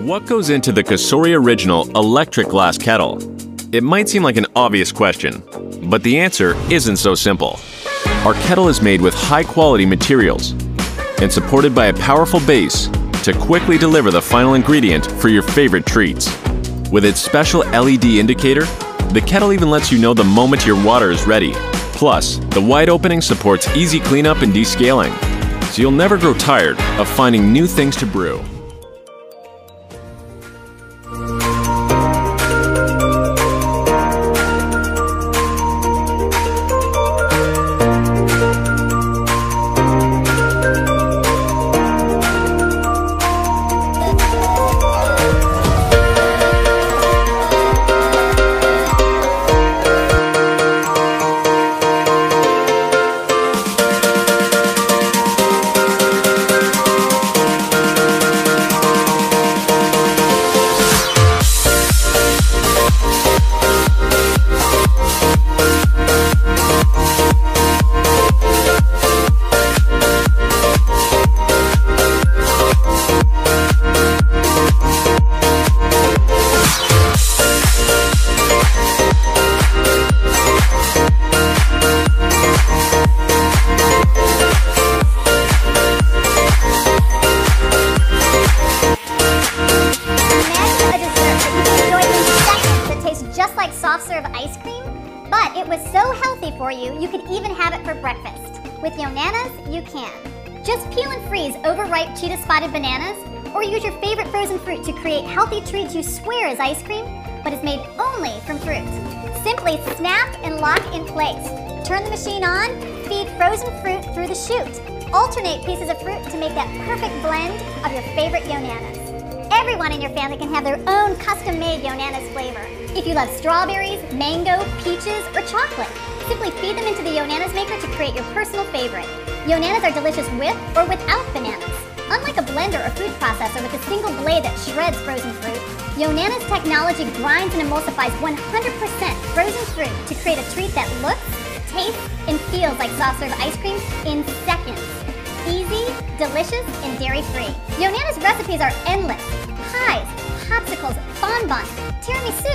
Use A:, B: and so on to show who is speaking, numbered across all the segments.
A: What goes into the Cosori Original electric glass kettle? It might seem like an obvious question, but the answer isn't so simple. Our kettle is made with high quality materials and supported by a powerful base to quickly deliver the final ingredient for your favorite treats. With its special LED indicator, the kettle even lets you know the moment your water is ready. Plus, the wide opening supports easy cleanup and descaling, so you'll never grow tired of finding new things to brew.
B: Was so healthy for you, you could even have it for breakfast. With Yonanas, you can. Just peel and freeze overripe cheetah spotted bananas, or use your favorite frozen fruit to create healthy treats you swear is ice cream, but is made only from fruit. Simply snap and lock in place. Turn the machine on, feed frozen fruit through the chute. Alternate pieces of fruit to make that perfect blend of your favorite Yonanas. Everyone in your family can have their own custom-made Yonanas flavor. If you love strawberries, mango, peaches, or chocolate, simply feed them into the Yonanas maker to create your personal favorite. Yonanas are delicious with or without bananas. Unlike a blender or food processor with a single blade that shreds frozen fruit, Yonanas technology grinds and emulsifies 100% frozen fruit to create a treat that looks, tastes, and feels like soft serve ice cream in seconds easy, delicious, and dairy-free. Yonana's recipes are endless. Pies, popsicles, bonbons, tiramisu,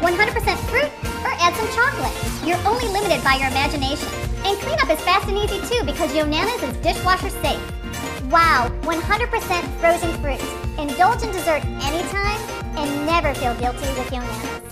B: 100% fruit, or add some chocolate. You're only limited by your imagination. And cleanup is fast and easy too because Yonana's is dishwasher safe. Wow, 100% frozen fruit. Indulge in dessert anytime and never feel guilty with Yonana's.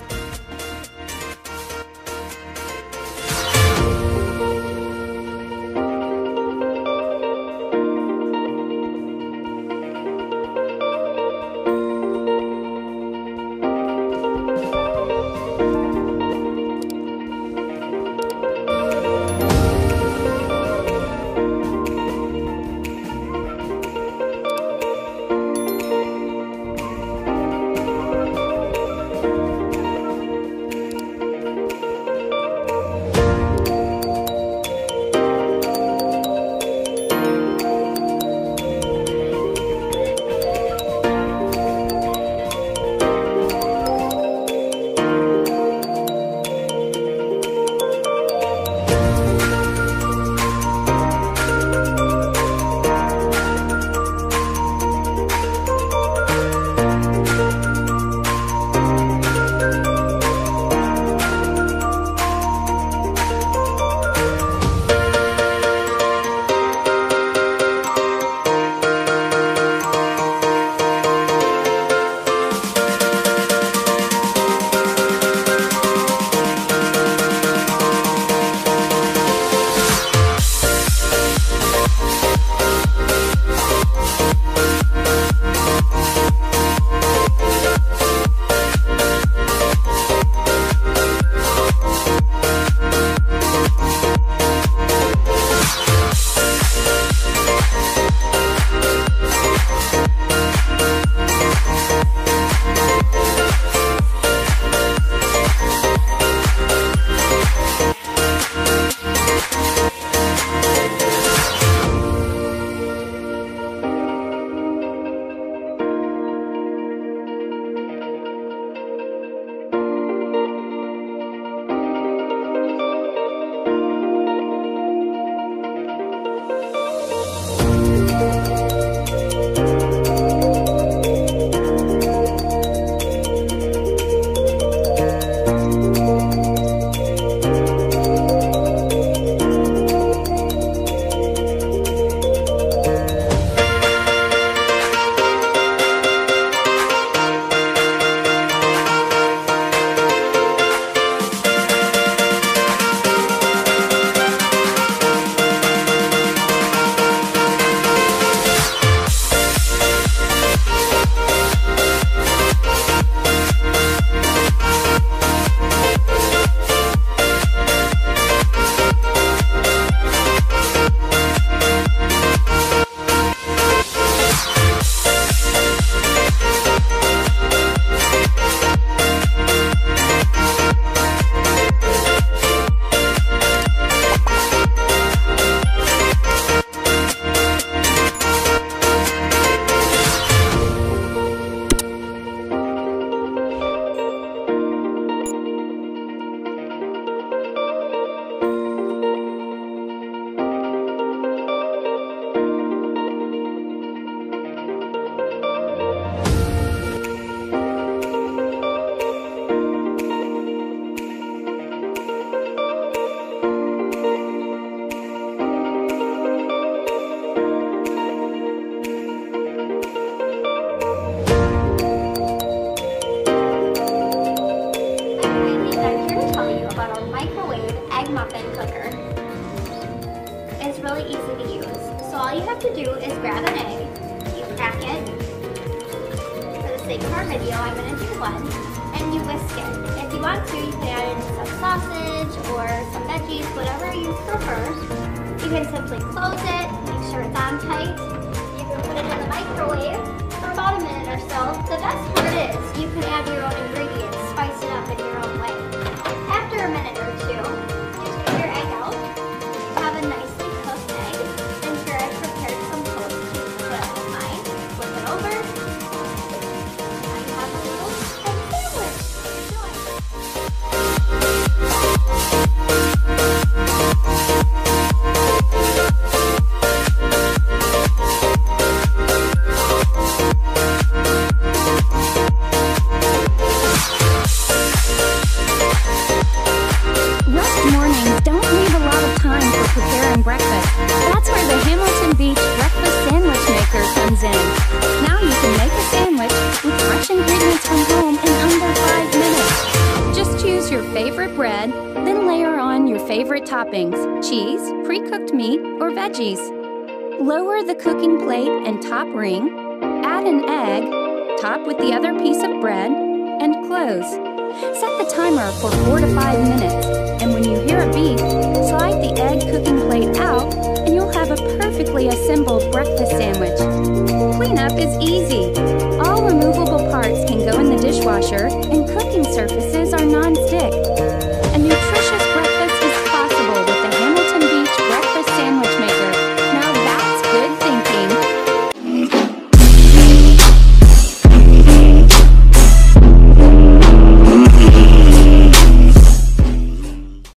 B: Sake our video, I'm gonna do one, and you whisk it. If you want to, you can add in some sausage or some veggies, whatever you prefer. You can simply close it, make sure it's on tight. You can put it in the microwave for about a minute or so. The best part is you can add your
C: favorite bread, then layer on your favorite toppings cheese, pre cooked meat, or veggies. Lower the cooking plate and top ring, add an egg, top with the other piece of bread, and close. Set the timer for 4 to 5 minutes, and when you hear a beep, slide the egg cooking plate out, perfectly assembled breakfast sandwich. Cleanup is easy. All removable parts can go in the dishwasher, and cooking surfaces are non-stick.